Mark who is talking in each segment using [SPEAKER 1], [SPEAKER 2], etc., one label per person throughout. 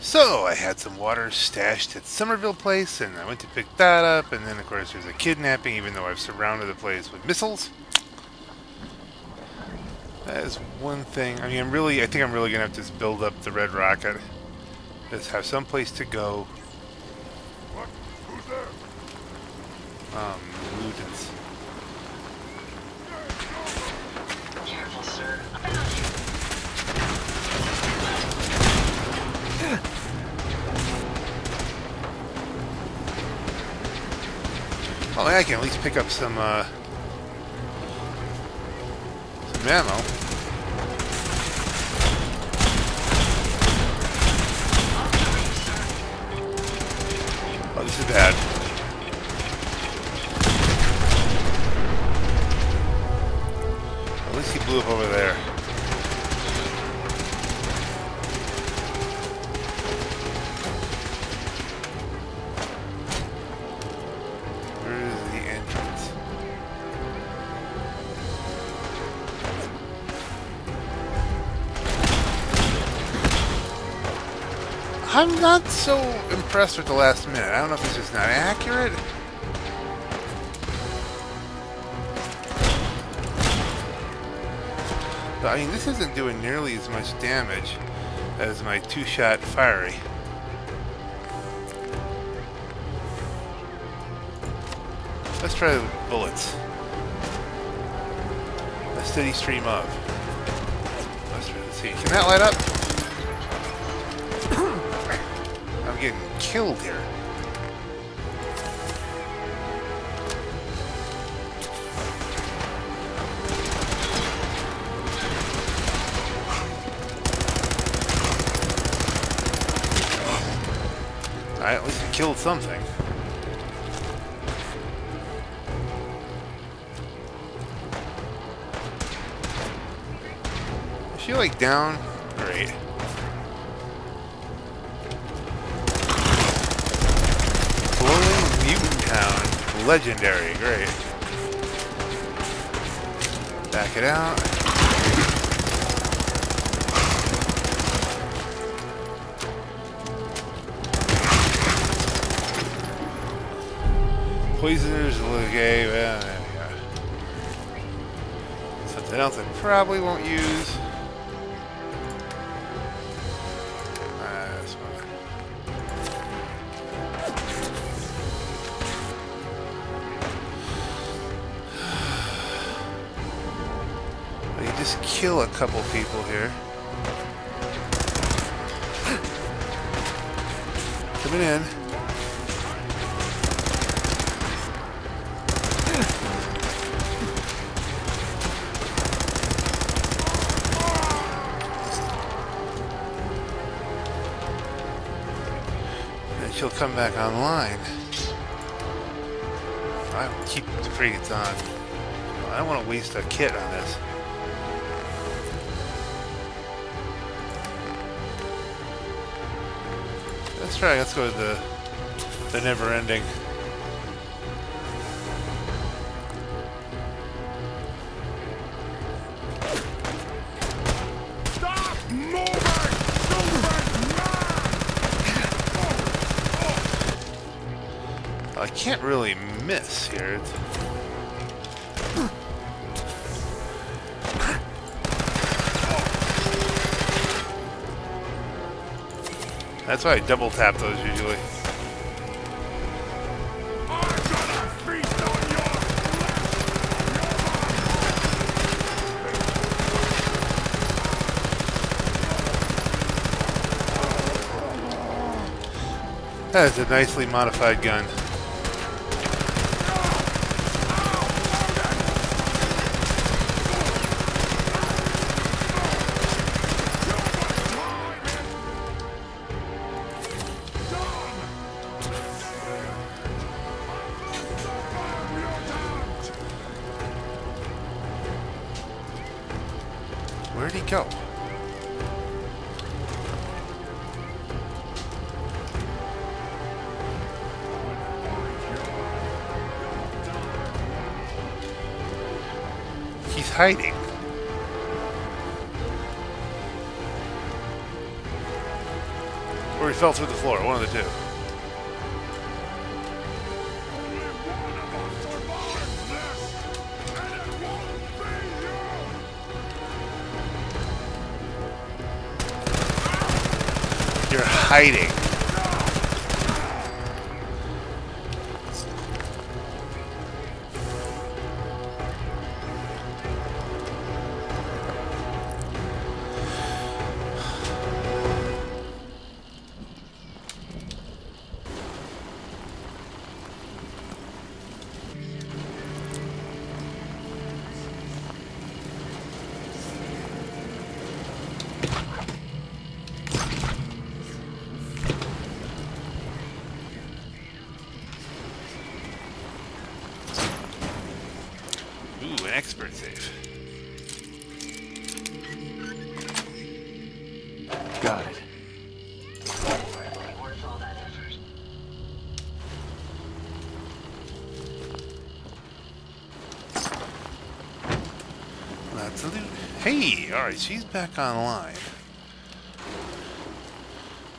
[SPEAKER 1] So, I had some water stashed at Somerville Place, and I went to pick that up, and then, of course, there's a kidnapping, even though I've surrounded the place with missiles. That is one thing. I mean, I'm really, I think I'm really going to have to just build up the Red Rocket. Just have some place to go.
[SPEAKER 2] What? Who's there?
[SPEAKER 1] Um, Well, I can at least pick up some, uh, some ammo. Oh, this is bad. At least he blew up over there. I'm not so impressed with the last minute. I don't know if it's just not accurate. But I mean, this isn't doing nearly as much damage as my two-shot fiery. Let's try the bullets. A steady stream of. Let's, see. Can that light up? I'm getting killed here. Alright, at least killed something. Is she like down? Great. Town. Legendary. Great. Back it out. Poisoners, okay, well, we go. Something else I probably won't use. Couple people here. Coming in. And she'll come back online. I keep the it's on. I don't want to waste a kit on this. Try. Let's go with the the never ending. That's why I double tap those usually. That is a nicely modified gun. Go? He's hiding. Or he fell through the floor, one of the two. Hiding. Alright, she's back online.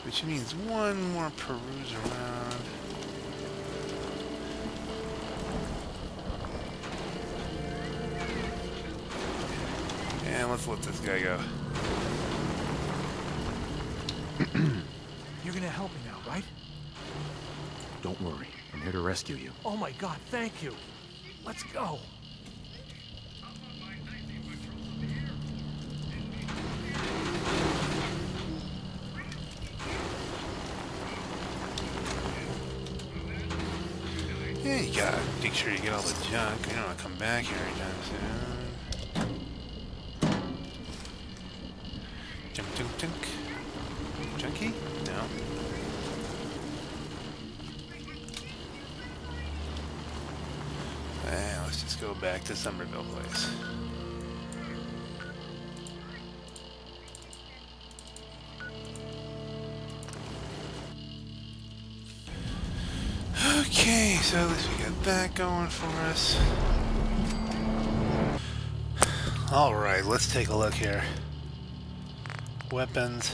[SPEAKER 1] Which means one more peruse around. And let's let this guy go.
[SPEAKER 3] You're gonna help me now, right?
[SPEAKER 4] Don't worry. I'm here to rescue you.
[SPEAKER 3] Oh my god, thank you. Let's go.
[SPEAKER 1] Gotta make sure you get all the junk. You don't want to come back here anytime soon. Junk, junk, junk. Junkie? No. Eh, let's just go back to Somerville Place. Going for us. Alright, let's take a look here. Weapons.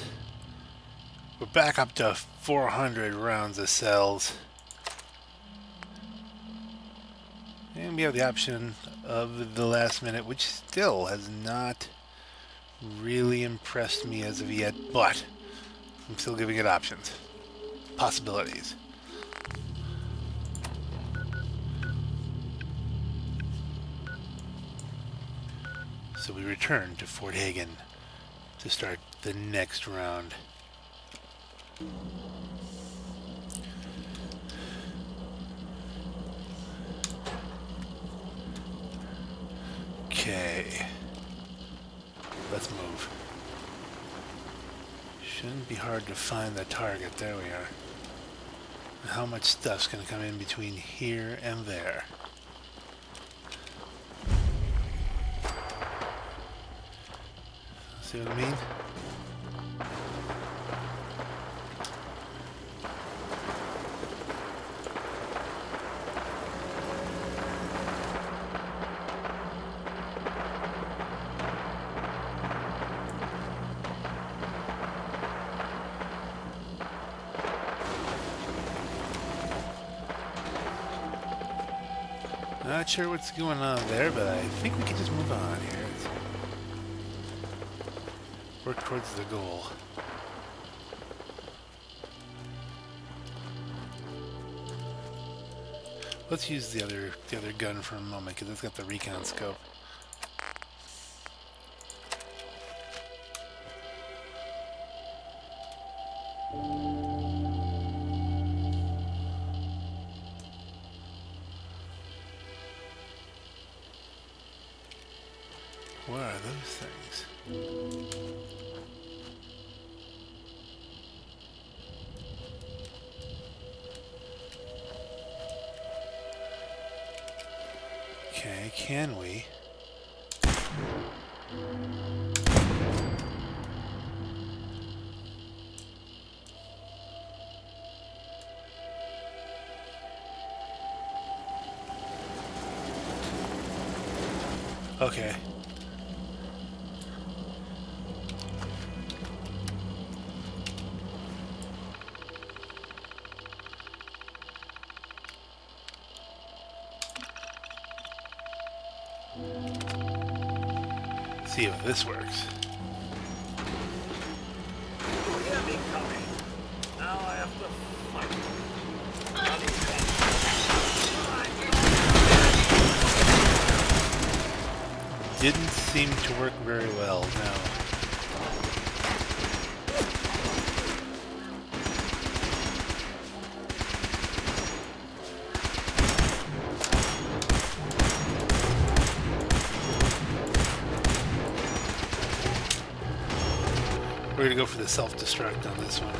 [SPEAKER 1] We're back up to 400 rounds of cells. And we have the option of the last minute, which still has not really impressed me as of yet, but I'm still giving it options. Possibilities. Return to Fort Hagen to start the next round. Okay. Let's move. Shouldn't be hard to find the target. There we are. How much stuff's gonna come in between here and there? See what I mean? Not sure what's going on there, but I think we can just move on here. Work towards the goal. Let's use the other the other gun for a moment because it's got the recon scope. See if this works. Didn't seem to work go for the self-destruct on this one.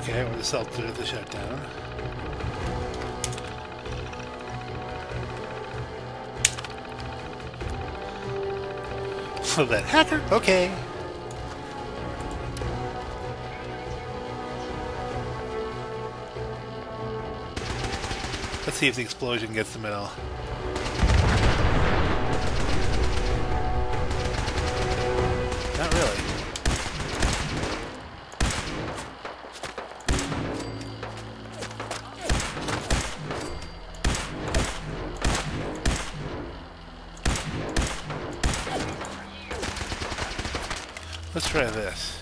[SPEAKER 1] Okay, the self to the shutdown. So that hacker, okay. Let's see if the explosion gets them at all. Not really. Let's try this.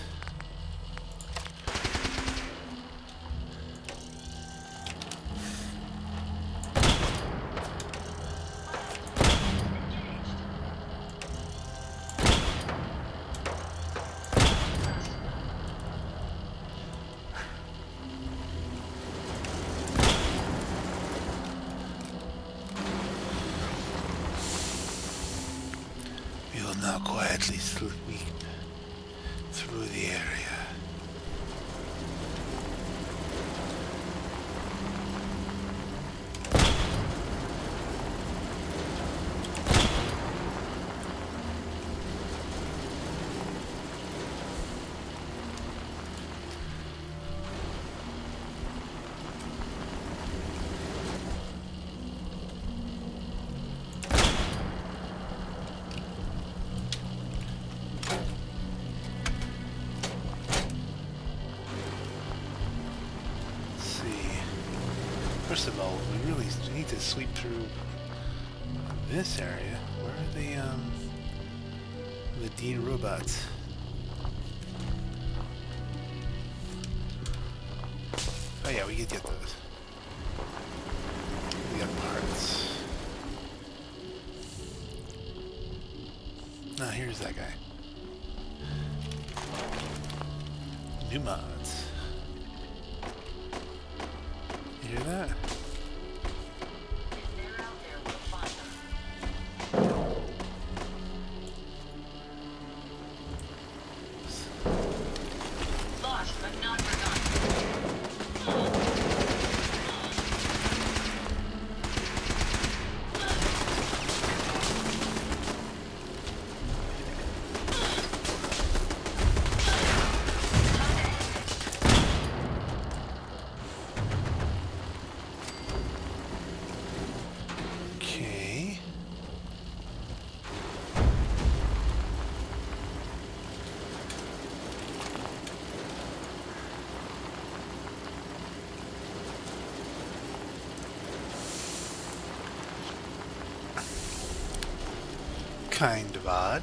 [SPEAKER 1] To sweep through this area. Where are the um the D robots? Kind of odd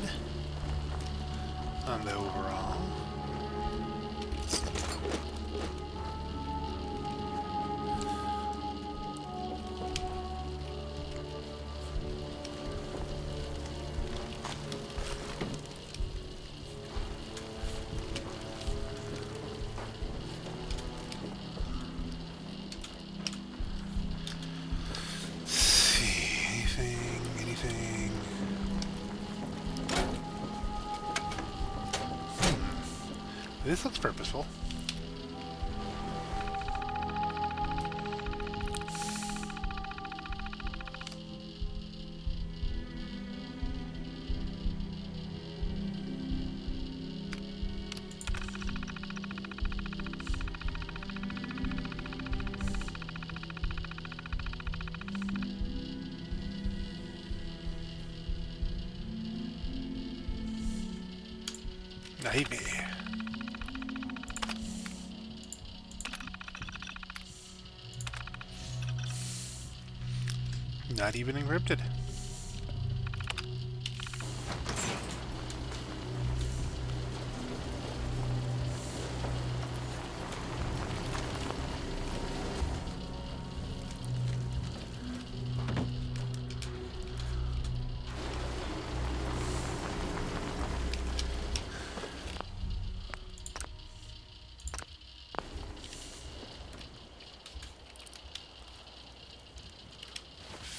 [SPEAKER 1] Not even encrypted.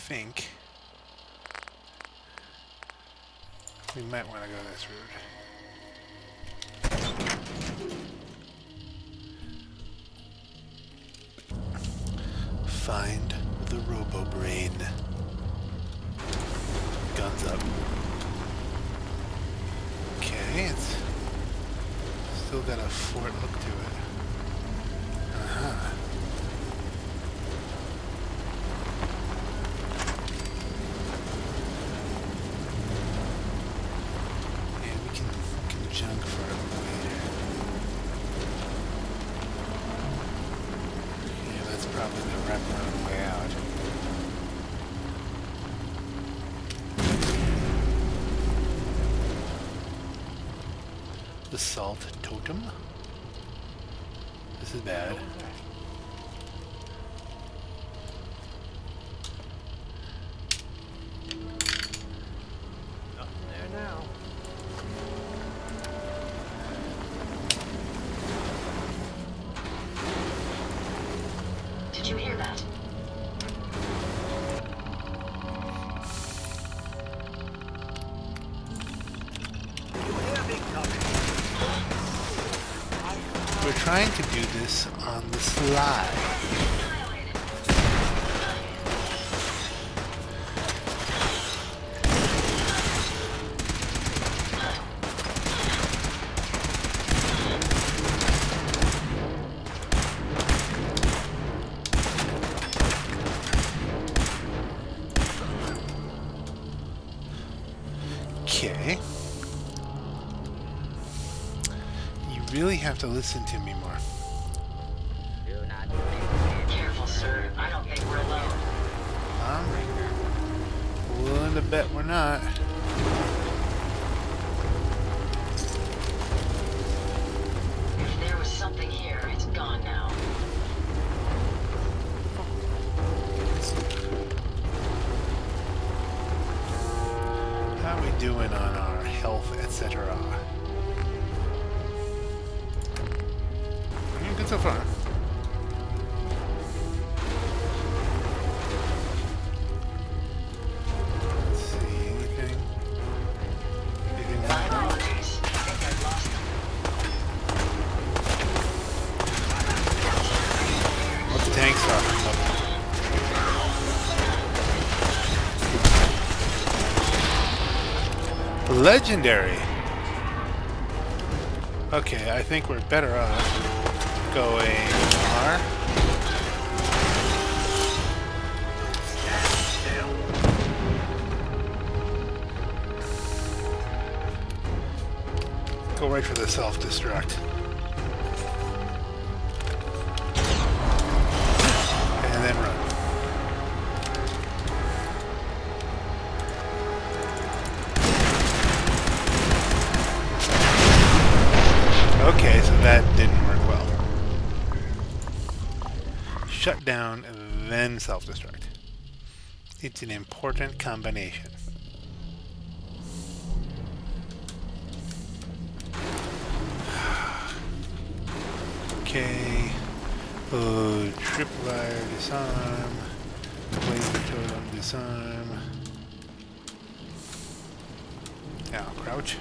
[SPEAKER 1] Think we might want to go this route. Find the Robo Brain. Guns up. Okay, it's still got a fort look to it.
[SPEAKER 5] 古筝
[SPEAKER 1] 啊 trying to do this on the slide. Okay. You really have to listen to me more. Doing on our health, etc.? Good so far. Legendary. Okay, I think we're better off going R. Go right for the self-destruct. Self-destruct. It's an important combination. Okay. Oh, tripwire disarm. Laser totem disarm. Now crouch.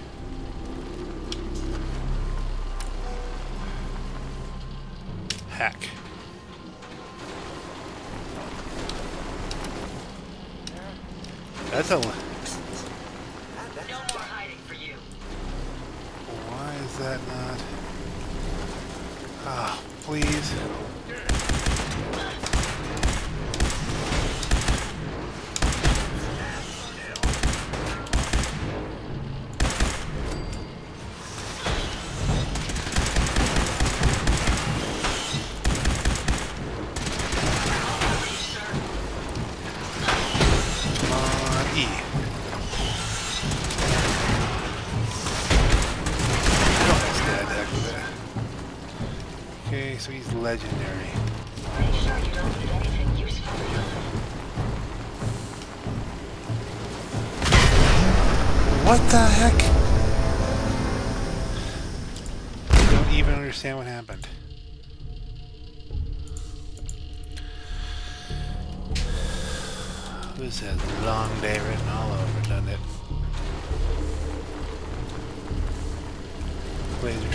[SPEAKER 1] Hack. That's a.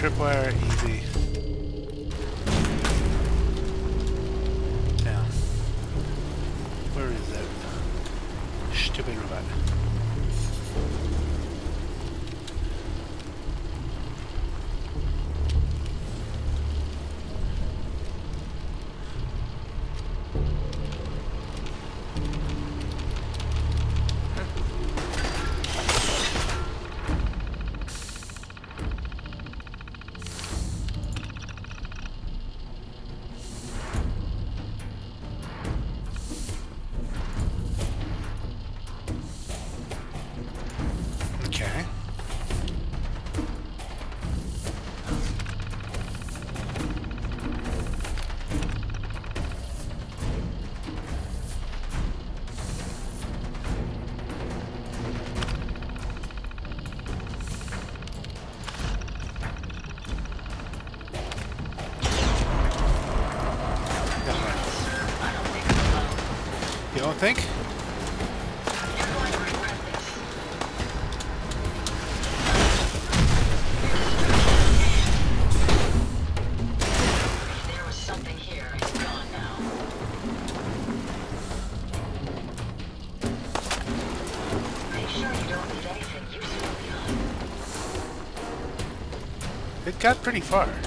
[SPEAKER 1] tripwire, easy. got pretty far.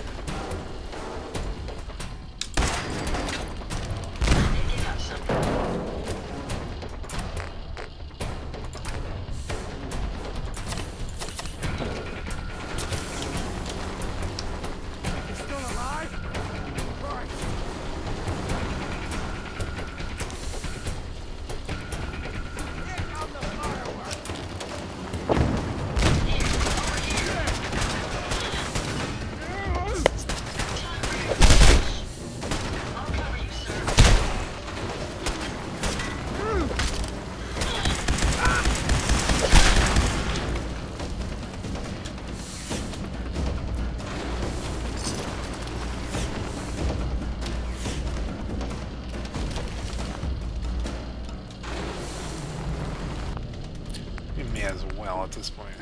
[SPEAKER 1] this point.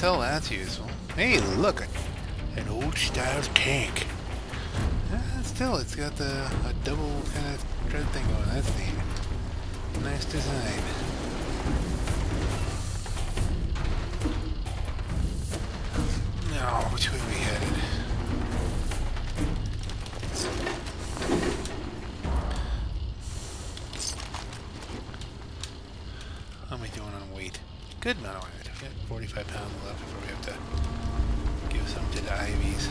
[SPEAKER 1] tell that's useful. Hey, look, an old-style tank. Uh, still, it's got the, a double kind of tread thing going. That's neat. Nice design. Now, oh, which way we headed? How am I doing on weight? Good amount of. I've got 45 pounds left before we have to give some to the ivies.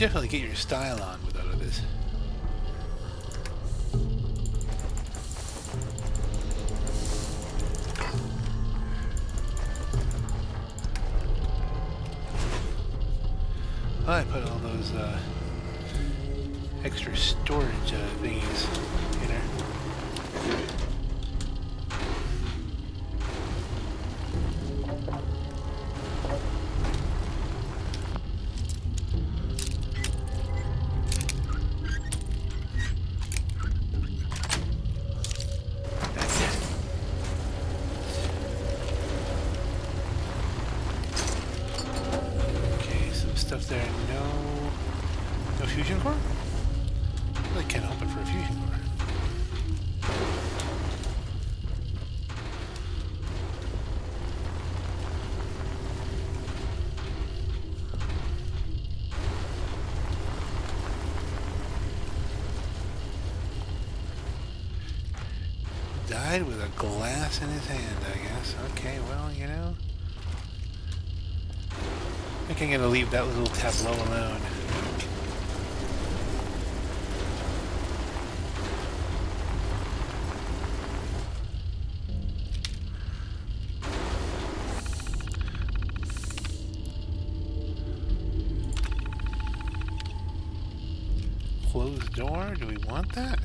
[SPEAKER 1] Definitely get your style on Died with a glass in his hand, I guess. Okay, well, you know. I think I'm gonna leave that little tableau alone. Closed door? Do we want that?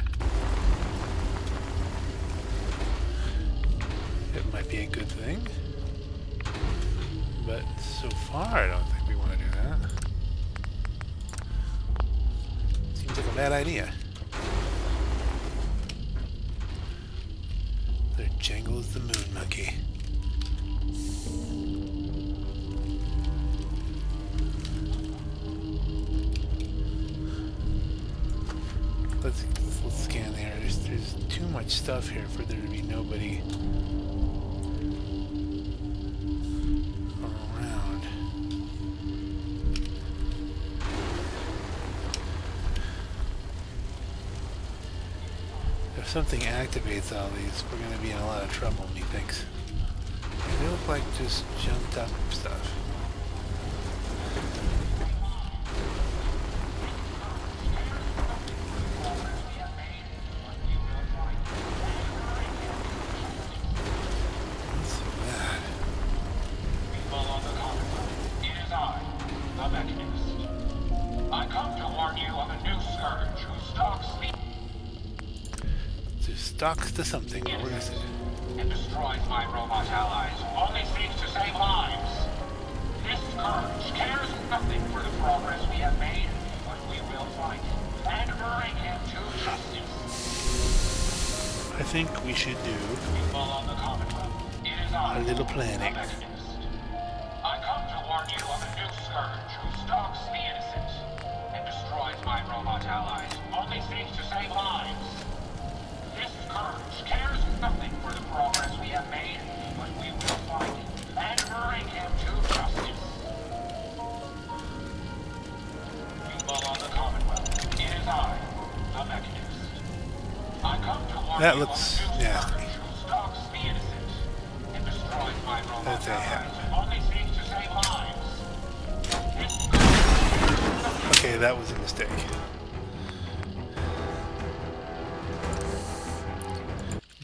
[SPEAKER 1] Something activates all these, we're going to be in a lot of trouble, methinks. They look like just jumped up stuff. Think we should do
[SPEAKER 6] People on the Commonwealth, it is I,
[SPEAKER 1] a little planning.
[SPEAKER 6] Seeks
[SPEAKER 1] looks.
[SPEAKER 6] This scourge
[SPEAKER 1] Okay, that was a mistake.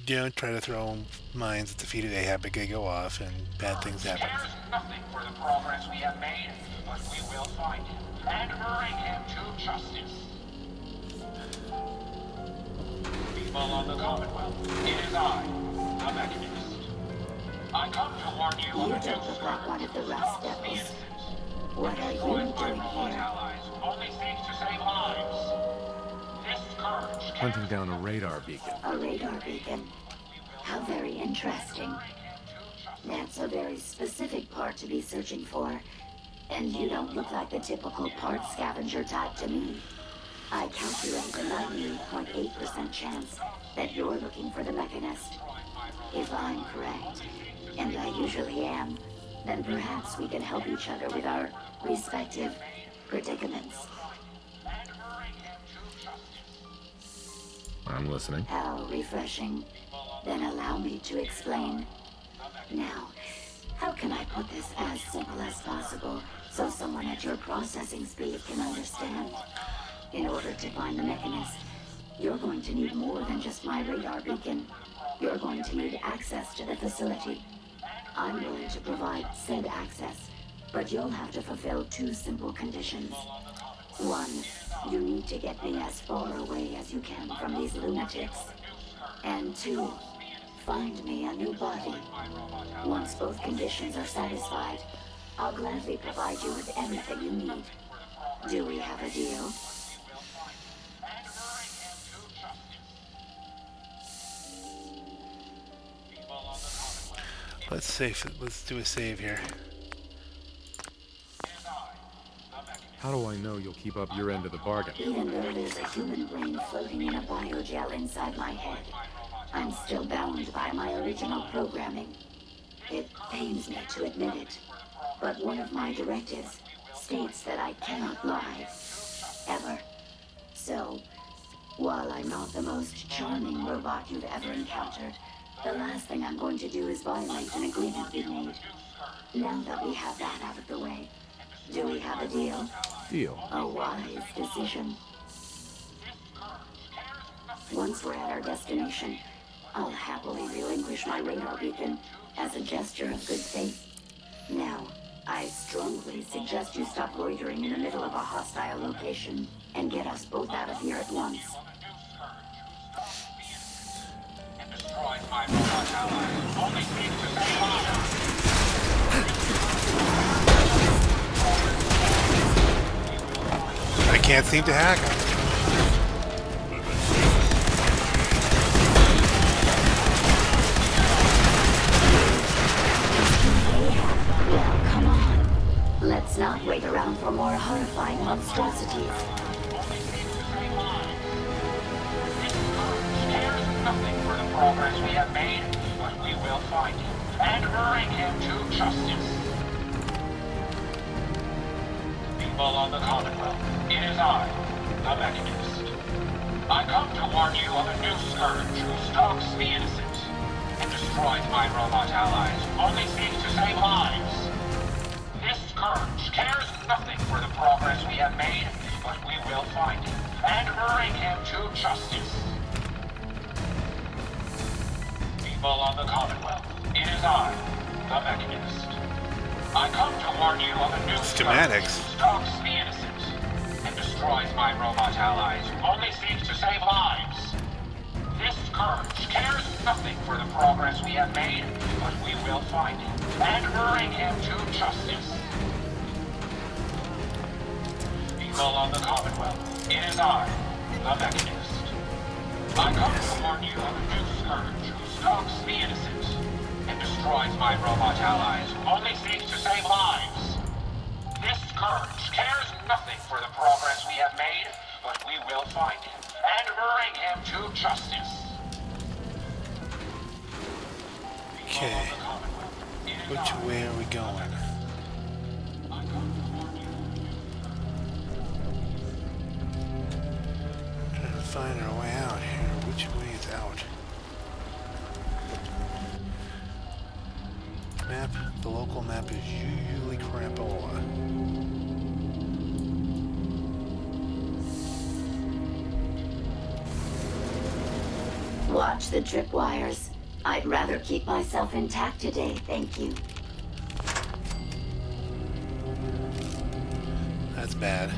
[SPEAKER 1] Don't try to throw mines at the feet of Ada, it could go off and bad things happen.
[SPEAKER 6] made, but and him to justice. People on the Commonwealth, it is I, the Mechanist. I come to warn you
[SPEAKER 7] You
[SPEAKER 6] of a
[SPEAKER 7] don't
[SPEAKER 6] new
[SPEAKER 7] look one of the
[SPEAKER 6] scourge
[SPEAKER 7] rest
[SPEAKER 6] who
[SPEAKER 7] of
[SPEAKER 6] stalks the
[SPEAKER 7] us.
[SPEAKER 6] innocent.
[SPEAKER 7] What are you
[SPEAKER 6] Destroys
[SPEAKER 7] doing
[SPEAKER 6] robot
[SPEAKER 7] here?
[SPEAKER 6] allies, only seeks to save lives. This scourge
[SPEAKER 4] Hunting down a radar beacon.
[SPEAKER 7] A radar beacon. How very interesting. That's a very specific part to be searching for. And you don't look like the typical part scavenger type to me. I calculate a 98.8% chance that you're looking for the mechanist. If I'm correct, and I usually am, then perhaps we can help each other with our respective predicaments.
[SPEAKER 4] I'm listening.
[SPEAKER 7] How refreshing. Then allow me to explain. Now, how can I put this as simple as possible so someone at your processing speed can understand? In order to find the mechanist, you're going to need more than just my radar beacon. You're going to need access to the facility. I'm willing to provide said access, but you'll have to fulfill two simple conditions. One, you need to get me as far away as you can from these lunatics. And two, find me a new body. Once both conditions are satisfied, I'll gladly provide you with everything you need. Do we have a deal?
[SPEAKER 1] Let's save. Let's do a save here.
[SPEAKER 4] How do I know you'll keep up your end of the bargain?
[SPEAKER 7] Even though there's a human brain floating in a biogel inside my head, I'm still bound by my original programming. It pains me to admit it, but one of my directives states that I cannot lie. Ever. So, while I'm not the most charming robot you've ever encountered, the last thing I'm going to do is violate an agreement we made. Now that we have that out of the way, do we have a deal?
[SPEAKER 4] Deal.
[SPEAKER 7] A wise decision. Once we're at our destination, I'll happily relinquish my radar beacon as a gesture of good faith. Now, I strongly suggest you stop loitering in the middle of a hostile location and get us both out of here at once.
[SPEAKER 1] I can't seem to hack him.
[SPEAKER 7] Come on. Let's not wait around for more horrifying monstrosities.
[SPEAKER 6] Progress we have made, but we will find him and bring him to justice. People of the Commonwealth, it is I, the Mechanist. I come to warn you of a new scourge who stalks the innocent and destroys my robot allies, only seeks to save lives. This scourge cares nothing for the progress we have made, but we will find him and bring him to justice. People of the Commonwealth, it is I, the Mechanist. I come to warn you of a new
[SPEAKER 1] Schematics.
[SPEAKER 6] stalks the innocent and destroys my robot allies, only seeks to save lives. This scourge cares nothing for the progress we have made, but we will find him and bring him to justice. People of the Commonwealth, it is I, the Mechanist. I come to warn you of a new scourge who stalks the innocent and destroys my robot allies, only seeks to save lives. This scourge cares nothing for the progress we have made, but we will find him and bring him to justice.
[SPEAKER 1] Okay. Which way are we going? Trying to find our way out here. Which way is out? Map. The local map is usually crapola.
[SPEAKER 7] Watch the tripwires. I'd rather keep myself intact today, thank you.
[SPEAKER 1] That's bad.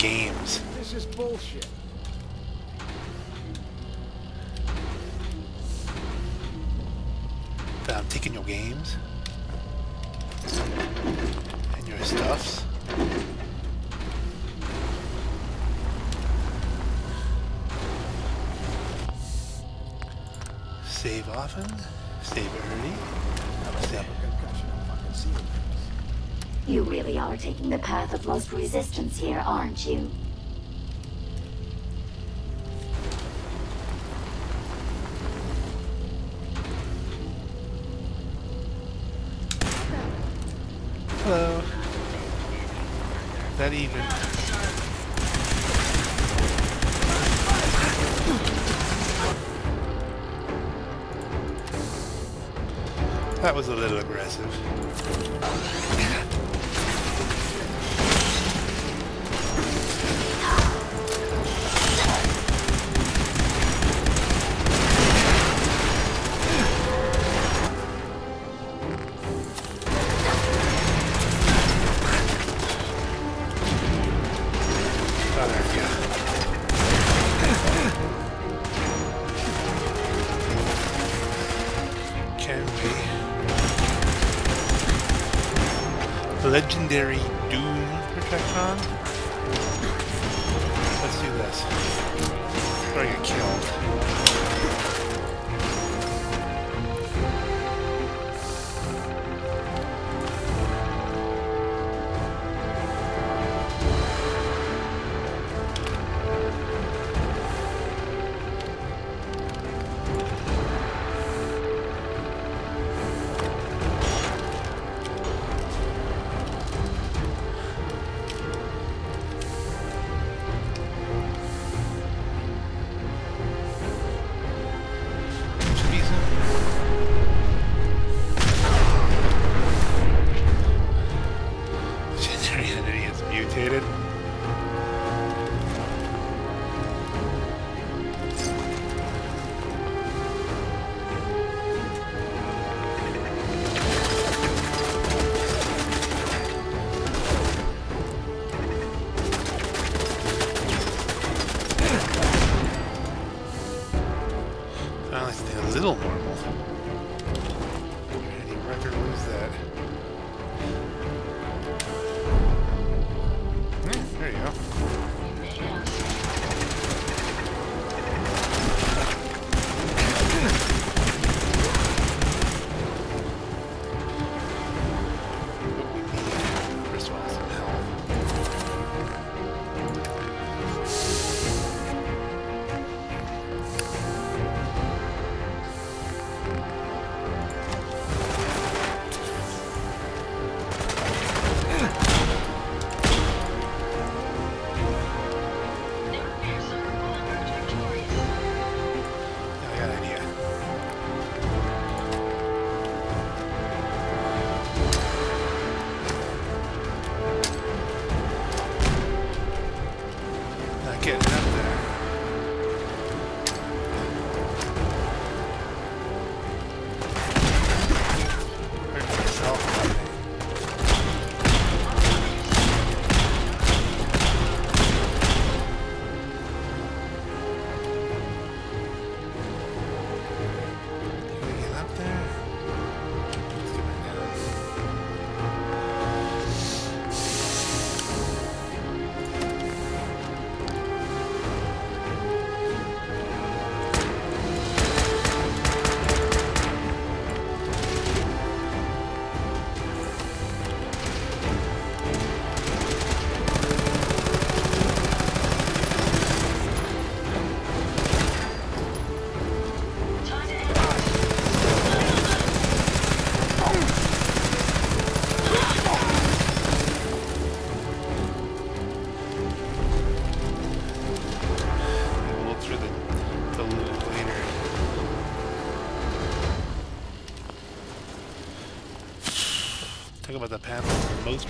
[SPEAKER 1] Games.
[SPEAKER 3] This is bullshit.
[SPEAKER 1] That I'm taking your games. And your stuffs. Save often. Save early. Save.
[SPEAKER 3] Concussion, I'm fucking seeing
[SPEAKER 7] You really are taking the path of most resistance here, aren't you?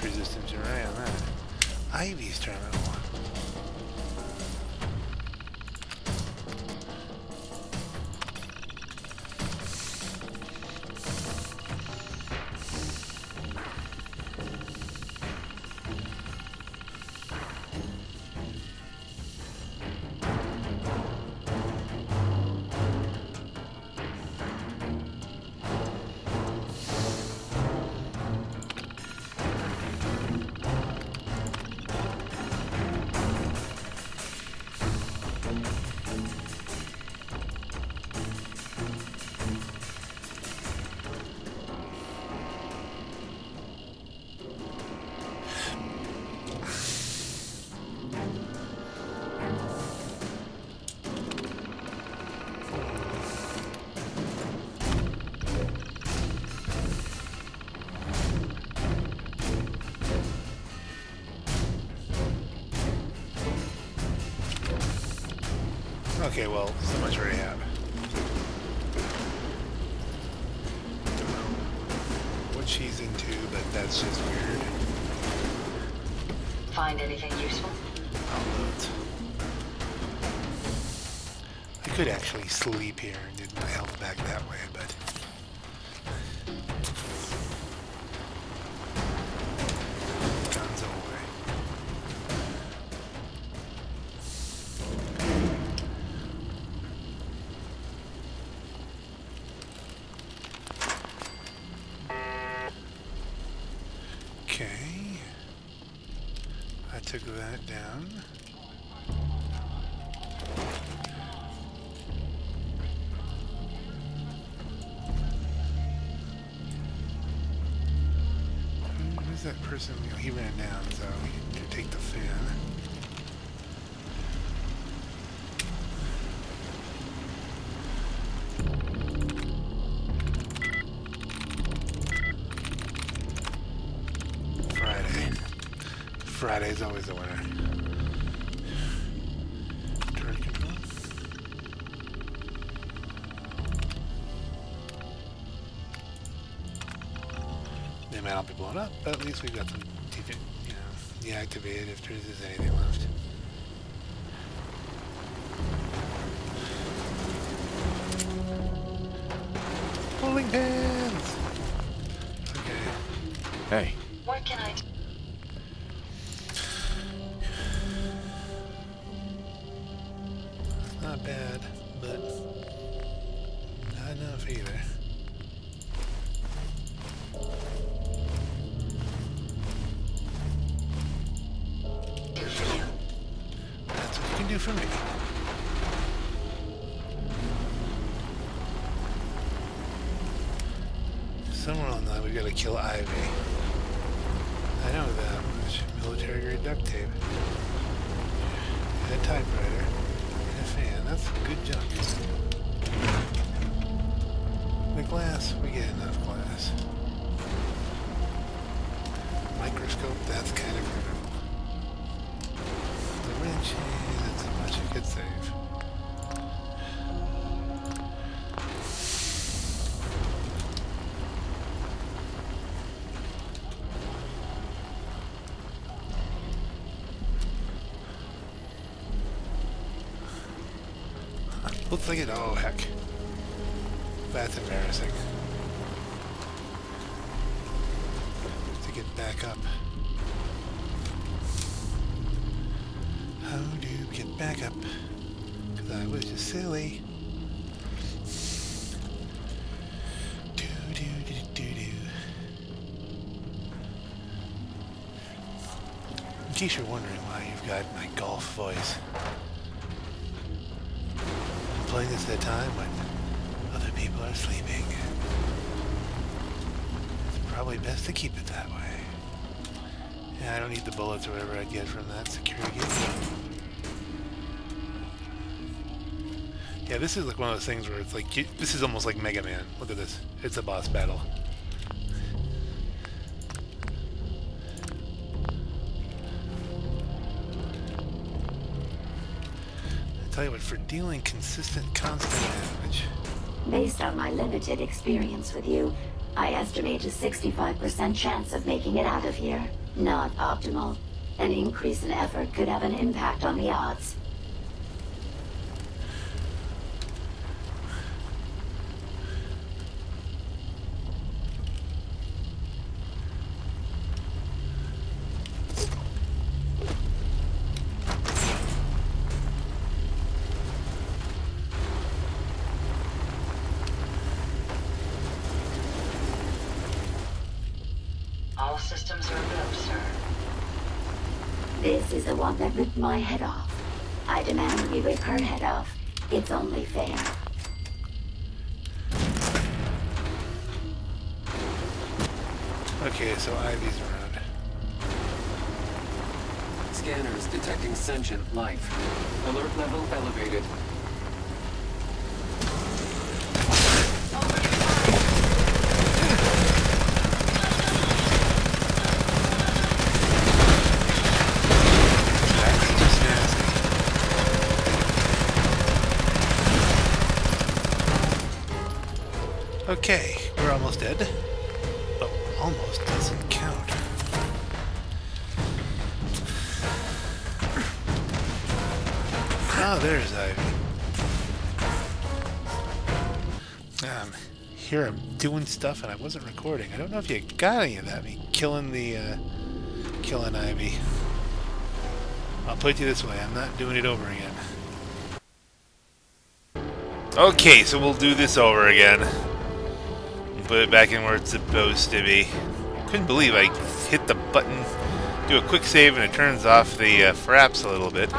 [SPEAKER 1] Resistance, you're right on that. Ivy's terminal. Okay, well, so much already have. Don't know what she's into, but that's just weird.
[SPEAKER 5] Find anything useful?
[SPEAKER 1] Outloads. I could actually sleep here took that down. Who- Who's that person? He ran down, so we can take the fan. Friday's always the winner. They may not be blown up, but at least we've got de- you know, deactivated if there is anything left. It. Oh, heck. That's embarrassing. To get back up. How do you get back up? Because I was just silly. Do do do do do. In case you're wondering why you've got my golf voice. Playing this at a time when other people are sleeping. It's probably best to keep it that way. Yeah, I don't need the bullets or whatever I get from that security gate. Yeah, this is like one of those things where it's like, this is almost like Mega Man. Look at this. It's a boss battle. What, for dealing consistent, constant damage,
[SPEAKER 7] Based on my limited experience with you, I estimate a 65% chance of making it out of here. Not optimal. An increase in effort could have an impact on the odds.
[SPEAKER 5] All systems are go, sir.
[SPEAKER 7] This is the one that ripped my head off. I demand we rip her head off. It's only fair.
[SPEAKER 1] Okay, so Ivy's around.
[SPEAKER 8] Scanners detecting sentient life. Alert level elevated.
[SPEAKER 1] That's just nasty. Okay, we're almost dead. But almost doesn't count. Oh, there's Ivy. Um, here I'm doing stuff and I wasn't recording. I don't know if you got any of that. Me killing the, uh, killing Ivy. I'll put you this way, I'm not doing it over again. Okay, so we'll do this over again. Put it back in where it's supposed to be. Couldn't believe I hit the button, do a quick save, and it turns off the uh, fraps a little bit.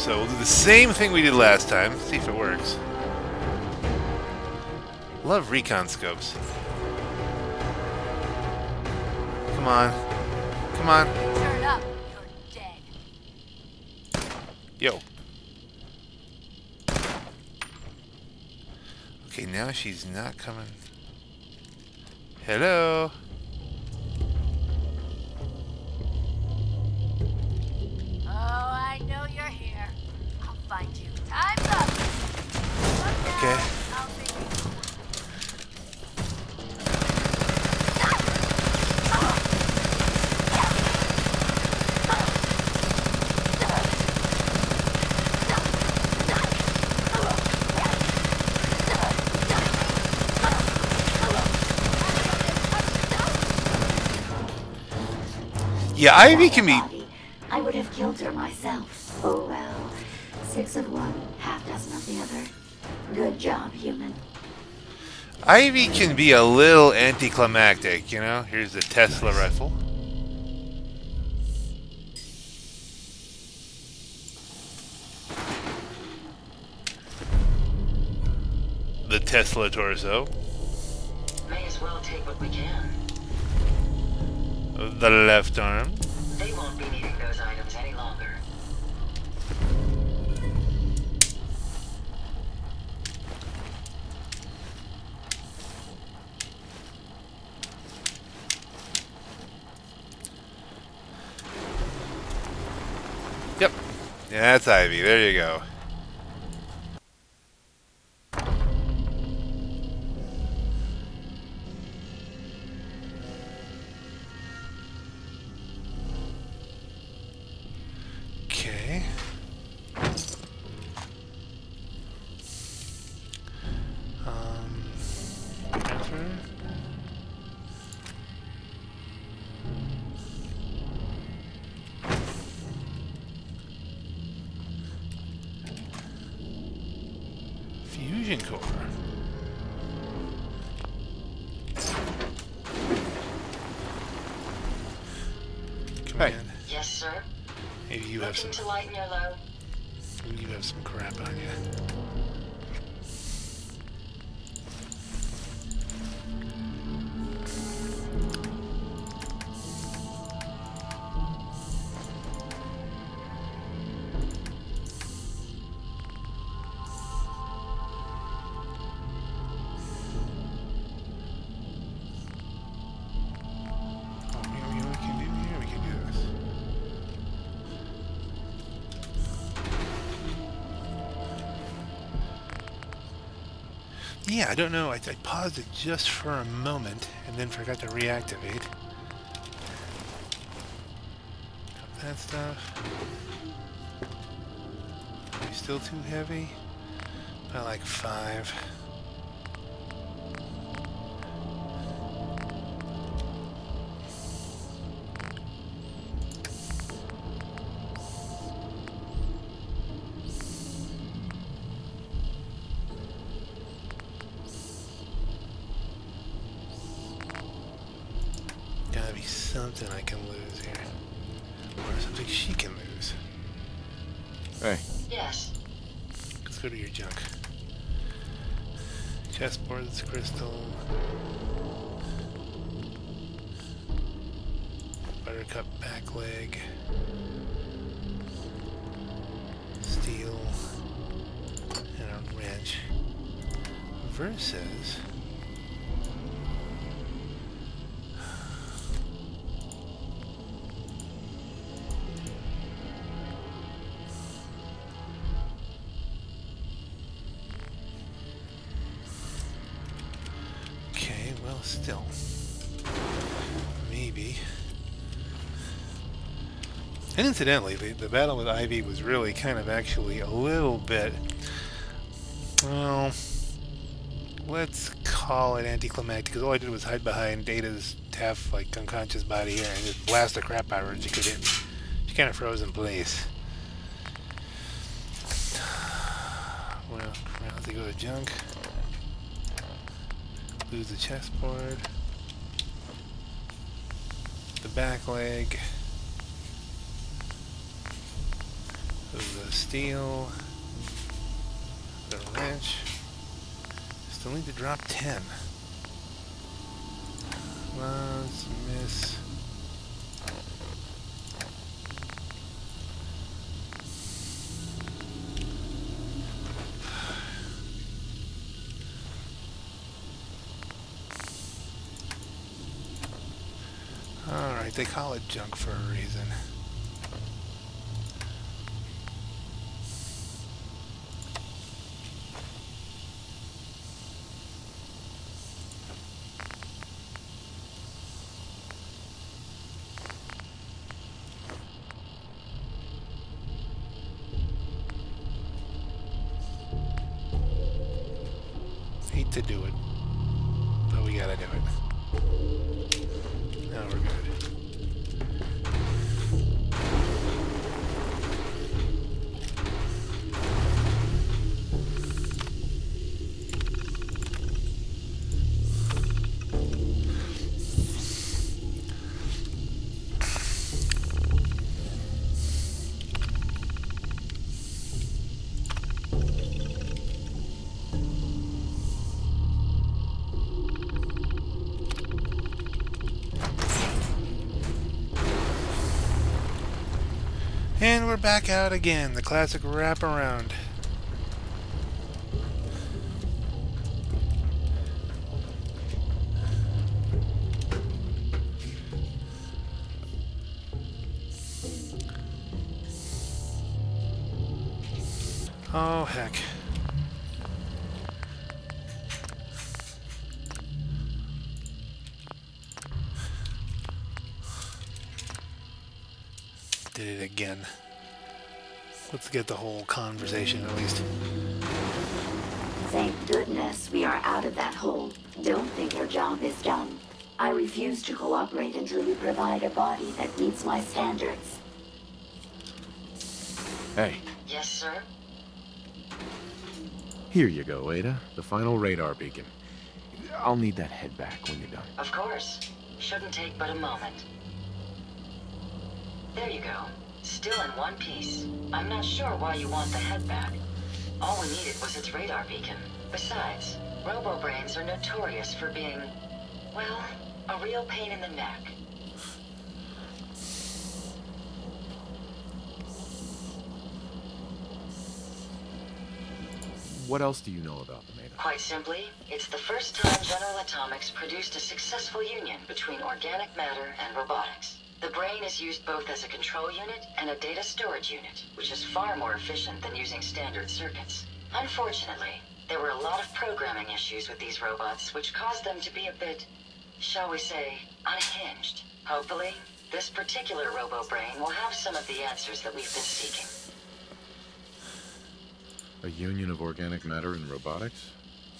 [SPEAKER 1] So we'll do the same thing we did last time, see if it works. Love recon scopes. Come on. Come on.
[SPEAKER 9] Turn up. You're dead.
[SPEAKER 1] Yo. Okay, now she's not coming. Hello?
[SPEAKER 9] Oh, I know you're here. I'll find you. Time's up.
[SPEAKER 1] Okay.
[SPEAKER 9] I'll take you.
[SPEAKER 1] Yeah, Ivy can be...
[SPEAKER 7] I would have killed her myself. Oh well. Six of one, half dozen of the other. Good job, human.
[SPEAKER 1] Ivy can be a little anticlimactic, you know? Here's the Tesla rifle. The Tesla torso.
[SPEAKER 5] May as well take what we can.
[SPEAKER 1] The left arm.
[SPEAKER 5] They won't be needing those items any longer.
[SPEAKER 1] Yep. Yeah, that's Ivy. There you go. Maybe I don't know. I, I paused it just for a moment and then forgot to reactivate. Got that stuff. Are you still too heavy? About like five. Buttercup back leg. Steel. And a wrench. Versus. And incidentally, the, the battle with Ivy was really kind of actually a little bit, well, let's call it anticlimactic, because all I did was hide behind Data's half, like, unconscious body here and just blast the crap out of her. She could she kind of froze in place. Well, well, let's go to junk. Lose the chessboard. The back leg. Lose the steel. The wrench. Still need to drop 10. Let's miss. Alright, they call it junk for a reason. We're back out again, the classic wraparound. Oh, heck. Get the whole conversation at least.
[SPEAKER 7] Thank goodness we are out of that hole. Don't think your job is done. I refuse to cooperate until you provide a body that meets my standards.
[SPEAKER 4] hey,
[SPEAKER 5] Yes, sir.
[SPEAKER 4] here you go, Ada. The final radar beacon. I'll need that head back when you're done.
[SPEAKER 5] Of course. Shouldn't take but a moment. There you go. Still in one piece. I'm not sure why you want the head back. All we needed was its radar beacon. Besides, robo-brains are notorious for being, well, a real pain in the neck.
[SPEAKER 4] What else do you know about the Ada?
[SPEAKER 5] Quite simply, it's the first time General Atomics produced a successful union between organic matter and robotics. The brain is used both as a control unit and a data storage unit, which is far more efficient than using standard circuits. Unfortunately, There were a lot of programming issues with these robots, which caused them to be a bit, shall we say, unhinged. Hopefully, this particular robo-brain will have some of the answers that we've been seeking.
[SPEAKER 4] A union of organic matter and robotics?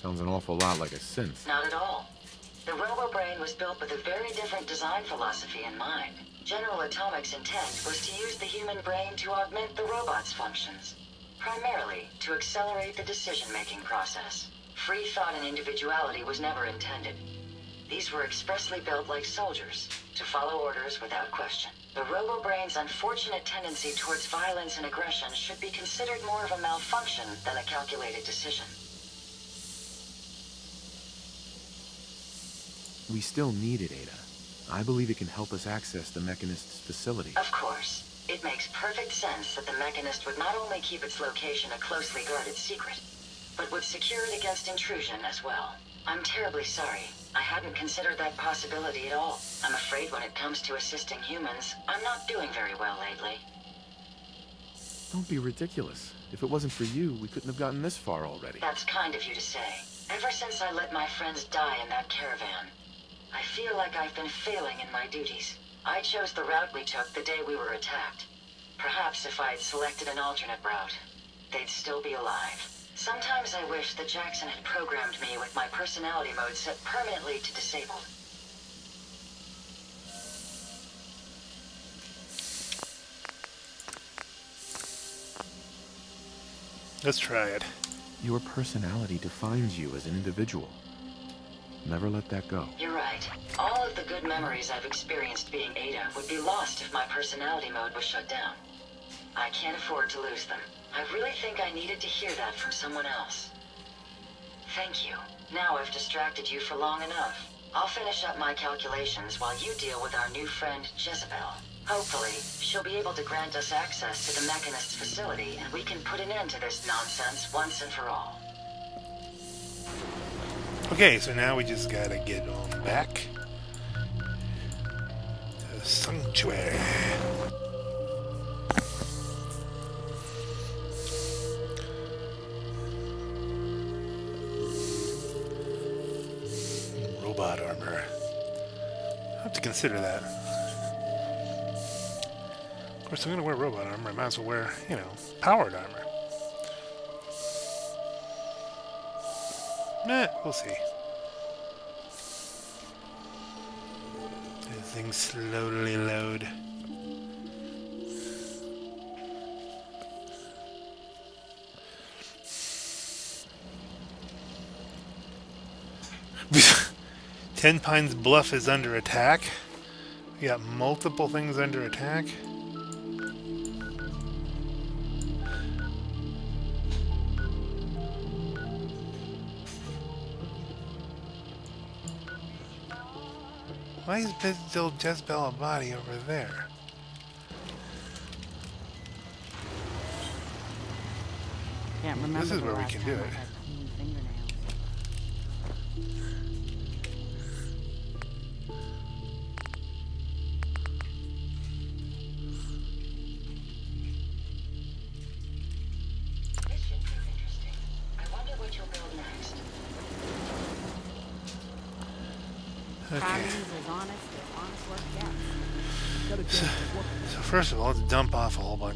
[SPEAKER 4] Sounds an awful lot like a synth.
[SPEAKER 5] Not at all. The robo-brain was built with a very different design philosophy in mind. General Atomics' intent was to use the human brain to augment the robot's functions, primarily to accelerate the decision-making process. Free thought and individuality was never intended. These were expressly built like soldiers, to follow orders without question. The robo-brain's unfortunate tendency towards violence and aggression should be considered more of a malfunction than a calculated decision.
[SPEAKER 4] We still need it, Ada. I believe it can help us access the Mechanist's facility.
[SPEAKER 5] Of course. It makes perfect sense that the Mechanist would not only keep its location a closely guarded secret, but would secure it against intrusion as well. I'm terribly sorry. I hadn't considered that possibility at all. I'm afraid when it comes to assisting humans, I'm not doing very well lately.
[SPEAKER 4] Don't be ridiculous. If it wasn't for you, we couldn't have gotten this far already.
[SPEAKER 5] That's kind of you to say. Ever since I let my friends die in that caravan, I feel like I've been failing in my duties. I chose the route we took the day we were attacked. Perhaps if I'd selected an alternate route, they'd still be alive. Sometimes I wish that Jackson had programmed me with my personality mode set permanently to disabled.
[SPEAKER 1] Let's try it.
[SPEAKER 4] Your personality defines you as an individual. Never let that go.
[SPEAKER 5] You're right. All of the good memories I've experienced being Ada would be lost if my personality mode was shut down. I can't afford to lose them. I really think I needed to hear that from someone else. Thank you. Now I've distracted you for long enough. I'll finish up my calculations while you deal with our new friend, Jezebel. Hopefully, she'll be able to grant us access to the Mechanist's facility and we can put an end to this nonsense once and for all.
[SPEAKER 1] Okay, so now we just gotta get on back to the sanctuary. Robot armor. I have to consider that. Of course, I'm gonna wear robot armor. I might as well wear, you know, powered armor. We'll see. Things slowly load. Ten Pines Bluff is under attack. We got multiple things under attack. Why is still Jezebel a body over there?
[SPEAKER 10] Can't remember
[SPEAKER 1] This is where we can do it.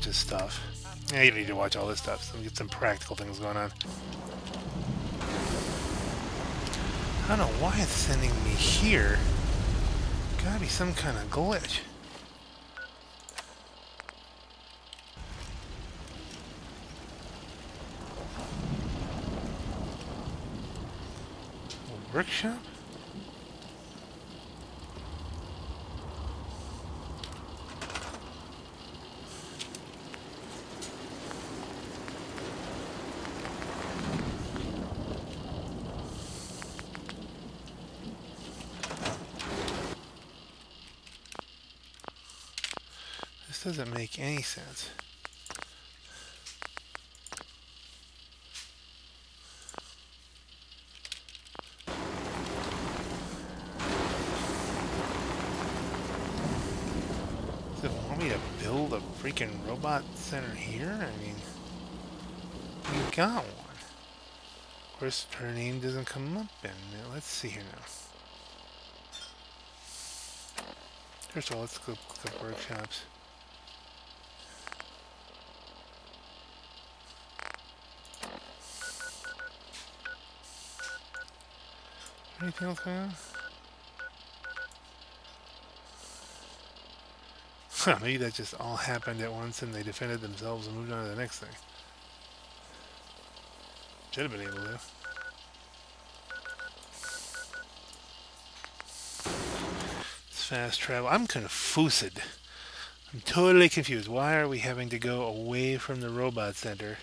[SPEAKER 1] Of stuff. Yeah, you don't need to watch all this stuff. So get some practical things going on. I don't know why it's sending me here. Gotta be some kind of glitch. A workshop? This doesn't make any sense. Does it want me to build a freaking robot center here? I mean, we got one. Of course, her name doesn't come up in it. Let's see here now. First of all, let's go look up workshops. Anything else? Huh, maybe that just all happened at once and they defended themselves and moved on to the next thing. Should have been able to. It's fast travel. I'm confused. I'm totally confused. Why are we having to go away from the robot center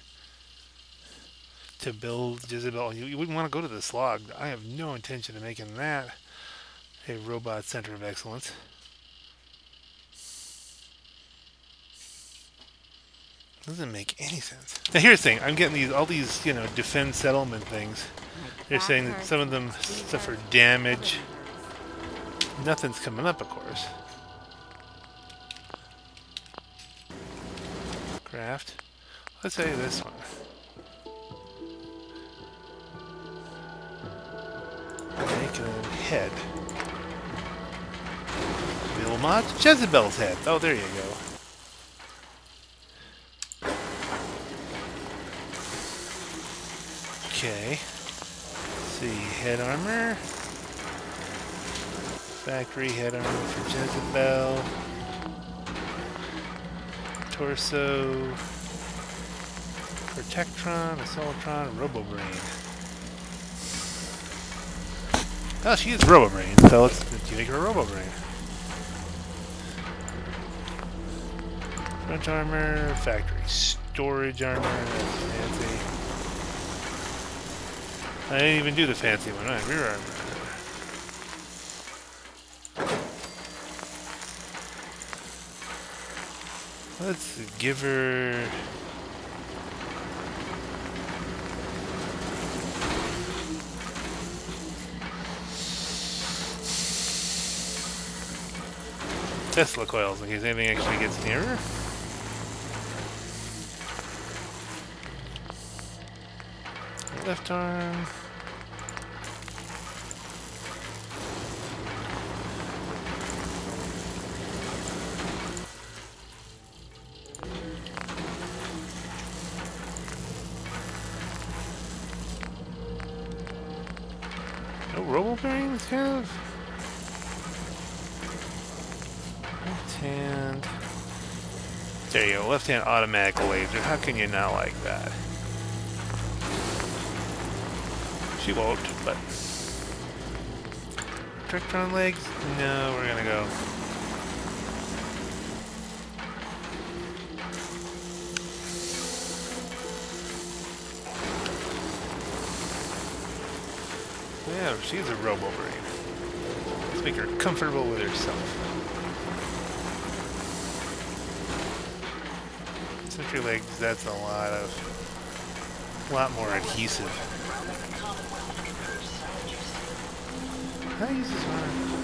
[SPEAKER 1] to build Jezebel? You, you wouldn't want to go to the slog. I have no intention of making that a robot center of excellence. Doesn't make any sense. Now here's the thing, I'm getting these all these, you know, defend settlement things. They're saying that some of them suffer damage. Nothing's coming up, of course. Craft. Let's say this one. Make a head. Wilmot Jezebel's head. Oh, there you go. Okay. Let's see, head armor. Factory head armor for Jezebel. Torso. Protectron, Assaultron, Robobrain. Oh, she is Robobrain, so let's, let's make her a Robobrain. Front armor, factory storage armor, that's fancy. I didn't even do the fancy one. I Right, rear armor. Let's give her... Tesla coils in case anything actually gets near her. Left arm. There you go, left hand automatic laser. How can you not like that? She won't, but... Tractron legs? No, we're gonna go. Yeah, she's a robo brain. Let's make her comfortable with herself. Legs, that's a lot of... a lot more adhesive. How do I use this one?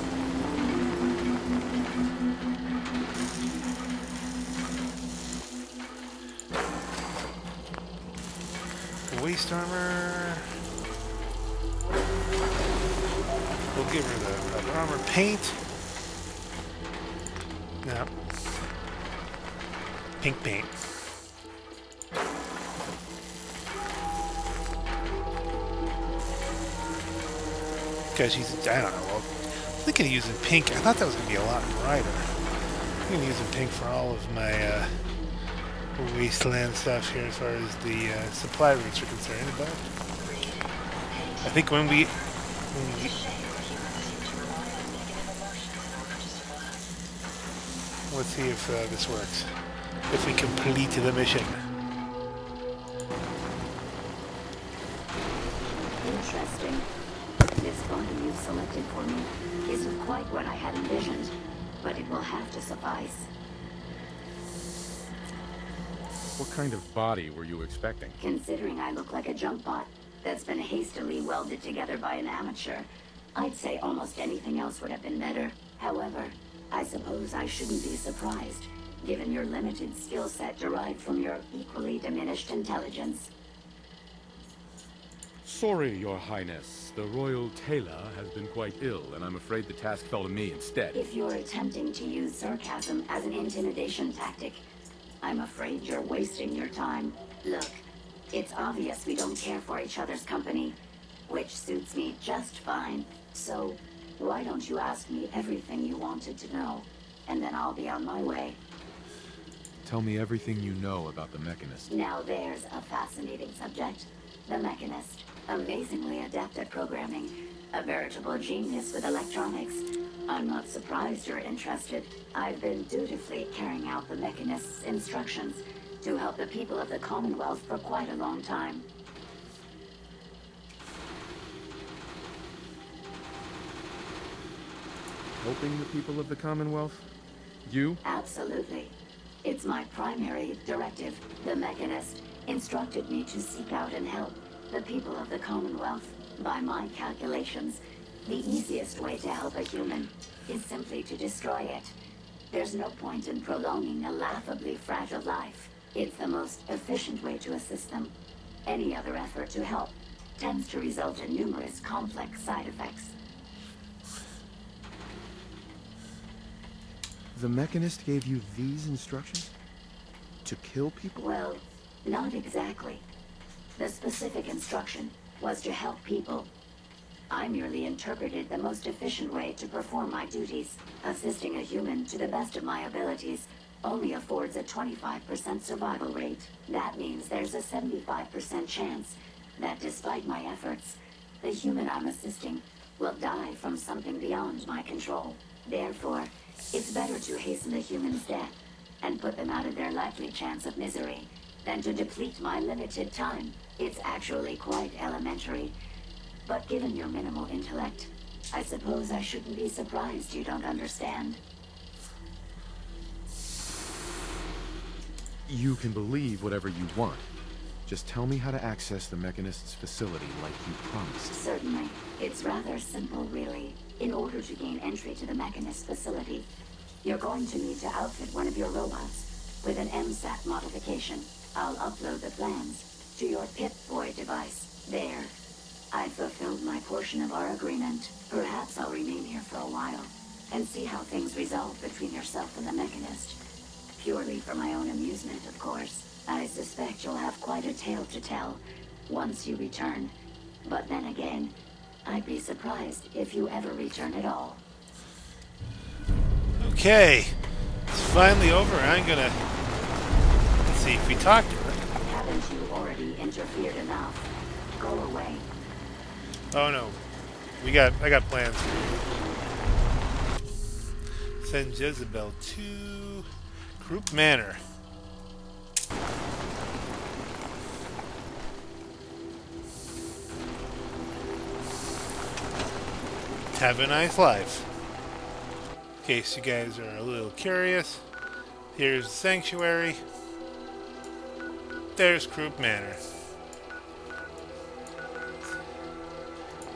[SPEAKER 1] Waist armor. We'll give her the armor paint. No. Pink paint. Because she's, I don't know, well, I'm thinking of using pink. I thought that was going to be a lot brighter. I'm going to use pink for all of my uh, wasteland stuff here as far as the uh, supply routes are concerned. But I think when we, when we let's see if uh, this works. If we complete the mission.
[SPEAKER 7] Interesting. Body you've selected for me isn't quite what I had envisioned, but it will have to suffice.
[SPEAKER 4] What kind of body were you expecting?
[SPEAKER 7] Considering I look like a junk bot that's been hastily welded together by an amateur, I'd say almost anything else would have been better. However, I suppose I shouldn't be surprised, given your limited skill set derived from your equally diminished intelligence.
[SPEAKER 11] Sorry, Your Highness. The Royal Tailor has been quite ill, and I'm afraid the task fell to me instead.
[SPEAKER 7] If you're attempting to use sarcasm as an intimidation tactic, I'm afraid you're wasting your time. Look, it's obvious we don't care for each other's company, which suits me just fine. So, why don't you ask me everything you wanted to know, and then I'll be on my way.
[SPEAKER 4] Tell me everything you know about the Mechanist.
[SPEAKER 7] Now there's a fascinating subject. The Mechanist. Amazingly adept at programming. A veritable genius with electronics. I'm not surprised you're interested. I've been dutifully carrying out the Mechanist's instructions to help the people of the Commonwealth for quite a long time.
[SPEAKER 4] Helping the people of the Commonwealth? You?
[SPEAKER 7] Absolutely. It's my primary directive. The Mechanist instructed me to seek out and help the people of the Commonwealth. By my calculations, the easiest way to help a human is simply to destroy it. There's no point in prolonging a laughably fragile life. It's the most efficient way to assist them. Any other effort to help tends to result in numerous complex side effects.
[SPEAKER 4] The Mechanist gave you these instructions? To kill people?
[SPEAKER 7] Well, not exactly. The specific instruction was to help people. I merely interpreted the most efficient way to perform my duties. Assisting a human to the best of my abilities only affords a 25% survival rate. That means there's a 75% chance that despite my efforts, the human I'm assisting will die from something beyond my control. Therefore, it's better to hasten the human's death and put them out of their likely chance of misery than to deplete my limited time. It's actually quite elementary. But given your minimal intellect, I suppose I shouldn't be surprised you don't understand.
[SPEAKER 4] You can believe whatever you want. Just tell me how to access the Mechanist's facility like you promised.
[SPEAKER 7] Certainly. It's rather simple, really. In order to gain entry to the Mechanist facility, you're going to need to outfit one of your robots with an MSAT modification. I'll upload the plans to your Pip-Boy device. There. I've fulfilled my portion of our agreement. Perhaps I'll remain here for a while and see how things resolve between yourself and the Mechanist. Purely for my own amusement, of course. I suspect you'll have quite a tale to tell once you return. But then again, I'd be surprised if you ever return at all.
[SPEAKER 1] Okay. It's finally over. I'm gonna... Let's see if we talk to her.
[SPEAKER 7] Haven't you already interfered enough? Go away.
[SPEAKER 1] Oh no. We got... I got plans. Send Jezebel to... Croup Manor. Have a nice life. In case you guys are a little curious, here's the Sanctuary. There's Croup Manor.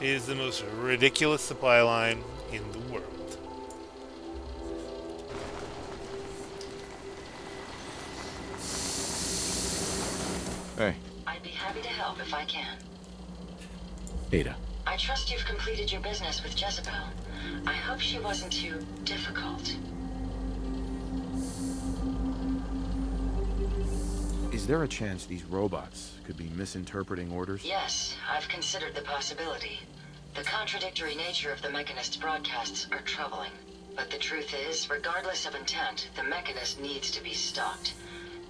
[SPEAKER 1] Is the most ridiculous supply line in the world.
[SPEAKER 4] Hey,
[SPEAKER 5] I'd be happy to help if I can.
[SPEAKER 4] Ada.
[SPEAKER 5] I trust you've completed your business with Jezebel. I hope she wasn't too difficult.
[SPEAKER 4] Is there a chance these robots could be misinterpreting orders?
[SPEAKER 5] Yes, I've considered the possibility. The contradictory nature of the Mechanist's broadcasts are troubling. But the truth is, regardless of intent, the Mechanist needs to be stopped.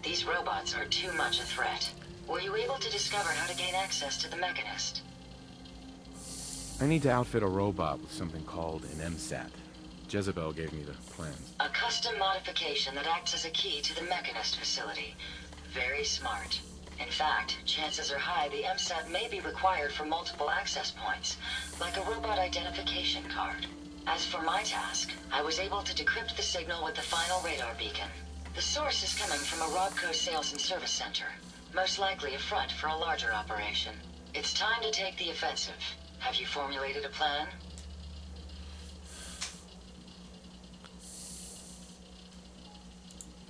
[SPEAKER 5] These robots are too much a threat. Were you able to discover how to gain access to the Mechanist?
[SPEAKER 4] I need to outfit a robot with something called an MSAT. Jezebel gave me the plans.
[SPEAKER 5] A custom modification that acts as a key to the Mechanist facility. Very smart. In fact, chances are high the MSAT may be required for multiple access points, like a robot identification card. As for my task, I was able to decrypt the signal with the final radar beacon. The source is coming from a Robco sales and service center, most likely a front for a larger operation. It's time to take the offensive. Have you formulated a plan?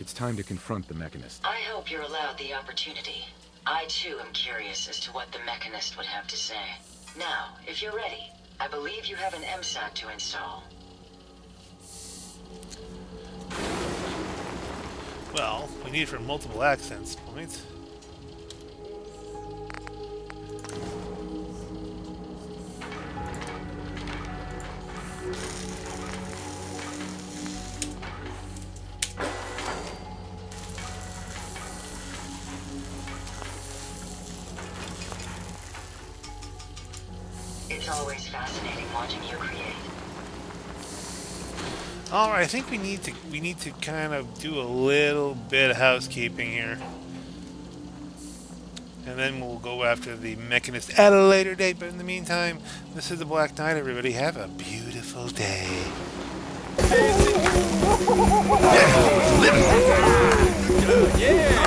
[SPEAKER 4] It's time to confront the Mechanist.
[SPEAKER 5] I hope you're allowed the opportunity. I too am curious as to what the Mechanist would have to say. Now, if you're ready, I believe you have an MSAT to install.
[SPEAKER 1] Well, we need it for multiple accents points. All right, I think we need to we need to kind of do a little bit of housekeeping here. And then we'll go after the Mechanist at a later date. But in the meantime, this is the Black Knight, everybody. Have a beautiful day. yeah.